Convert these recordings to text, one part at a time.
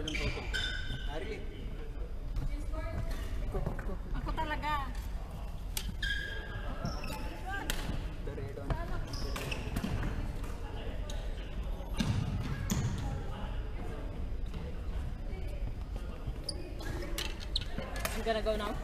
Ako talaga. I'm gonna go now.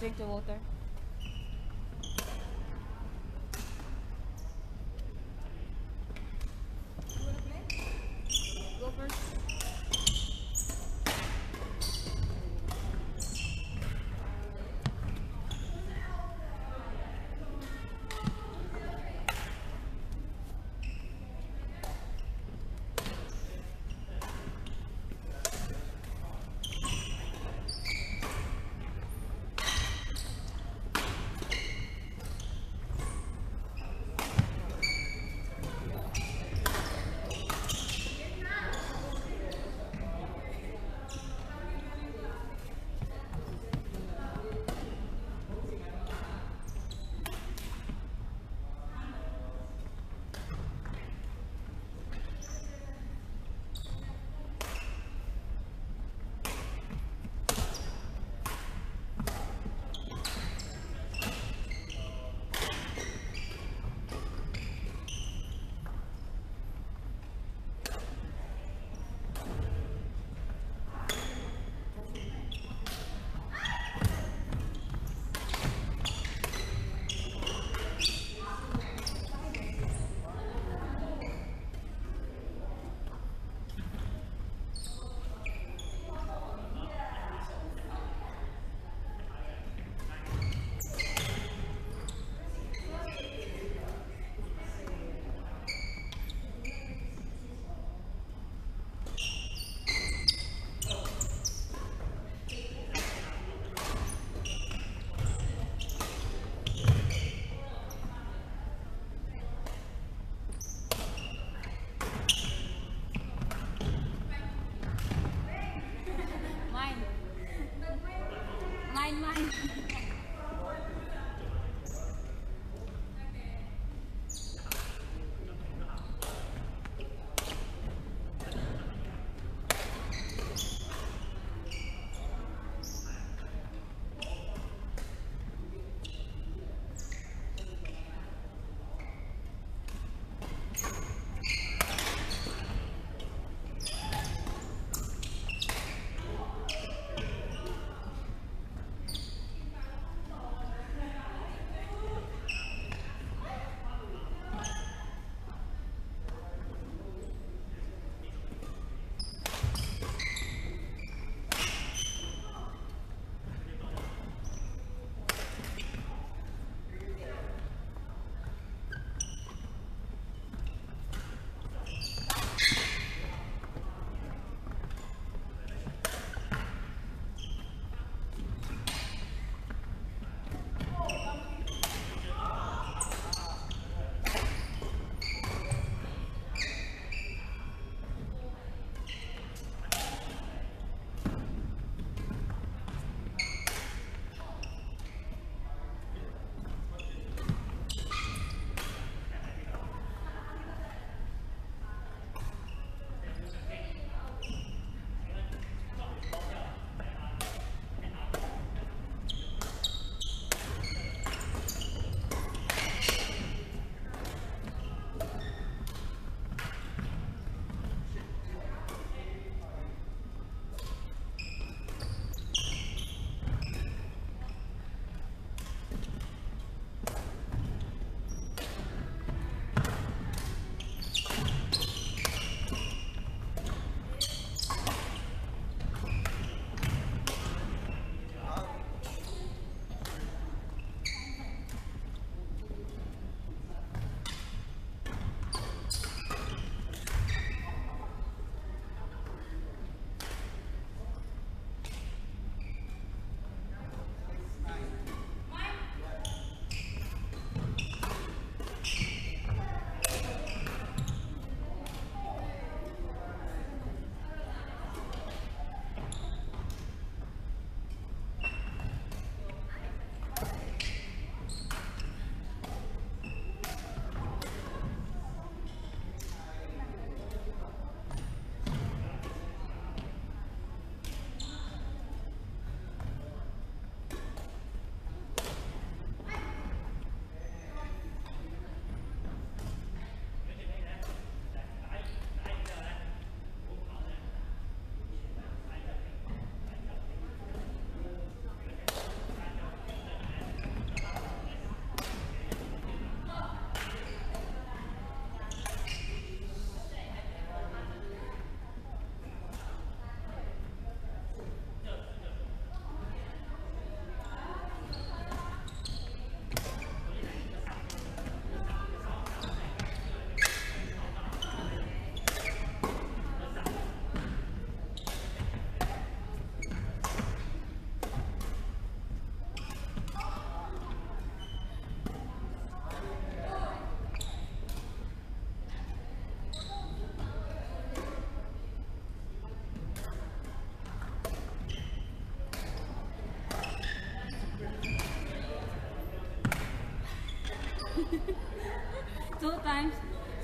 Drink the water.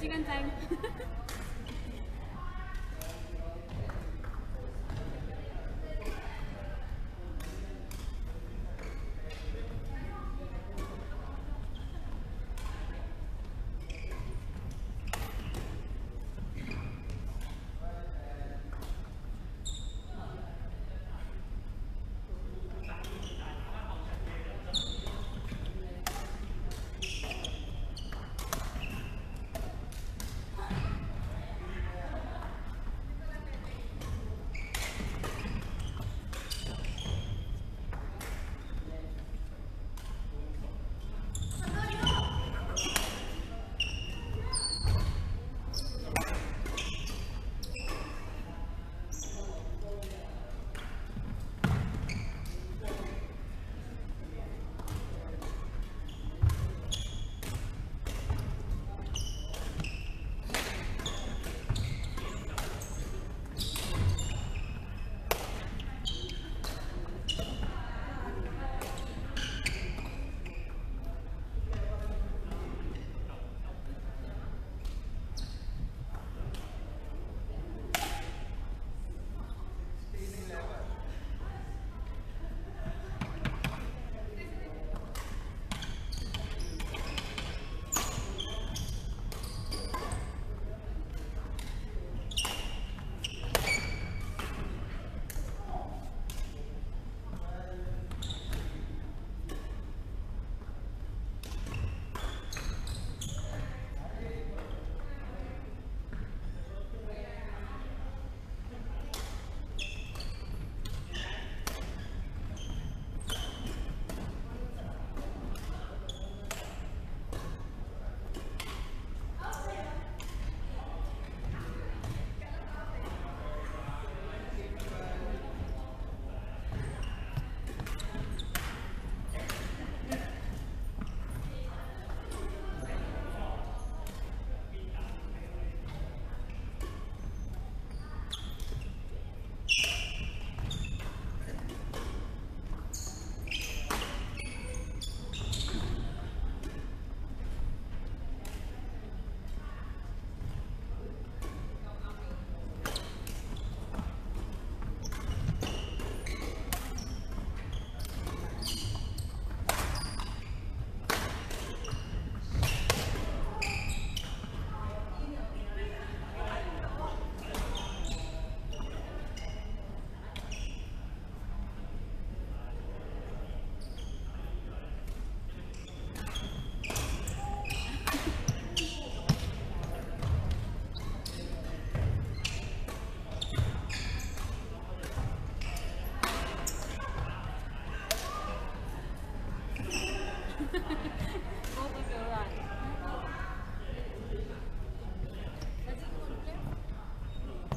Second time.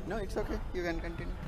No, it's okay. You can continue.